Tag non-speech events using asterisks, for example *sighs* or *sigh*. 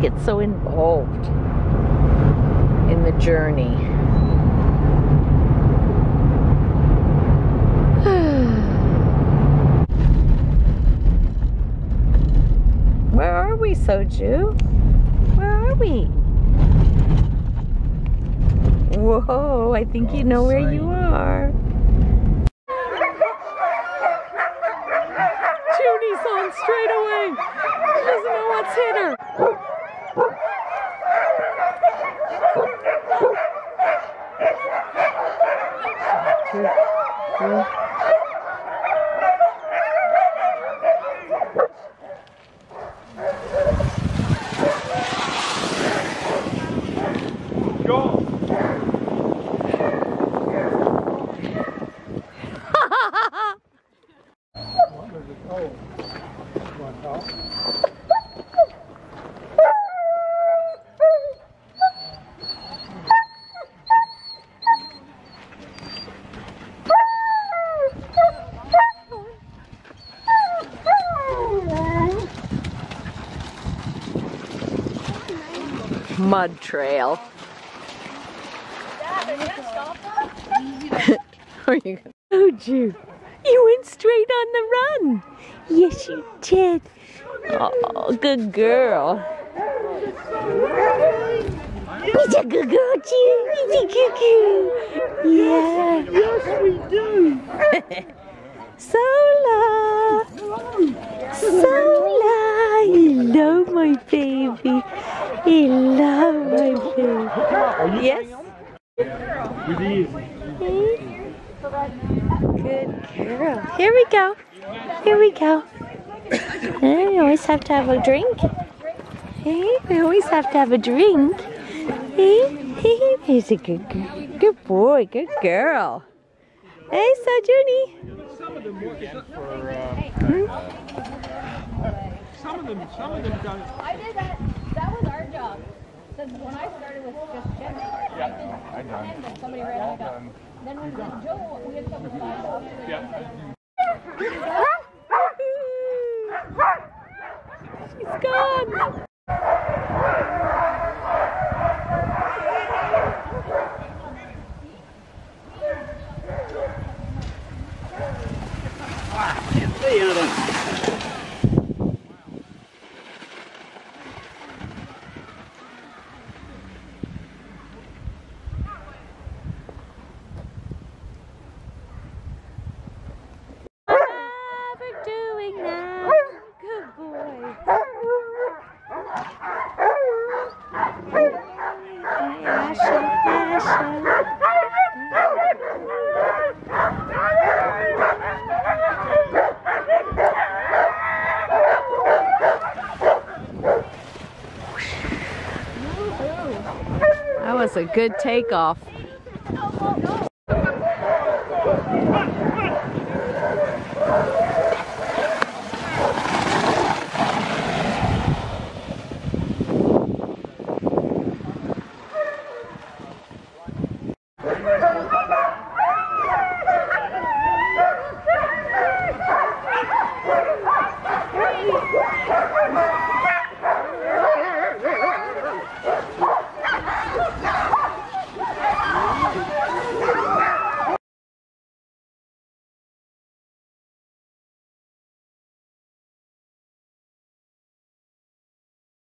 get so involved in the journey. *sighs* Where are we, Sojou? Where are we? Whoa, I think you know where you are. *laughs* Judy's on straight away. She doesn't know what's hit her. Sí. Mud trail. *laughs* Are you gonna- Oh, you. You went straight on the run. Yes, you did. Oh, good girl. He's a good girl, too. He's a good girl. Yeah. Yes, we do. Sola. Sola. Hello, my baby. Hello, my baby. Yes. With these. Good girl. Here we go. Here we go. Eh, We always have to have a drink. Hey, we always have to have a drink. Hey, hey, he's a good girl. Good boy. Good girl. Hey, so Junie. Some of them work for. Uh, some of them, some of them don't. I did that. That was our job. Since when I started with just Jim, I done. and then somebody ran it up. Then when Joe, we had some five officers. Yeah. She's gone. Never doing that. Good boy. Hi, Asha. Asha. That was a good takeoff.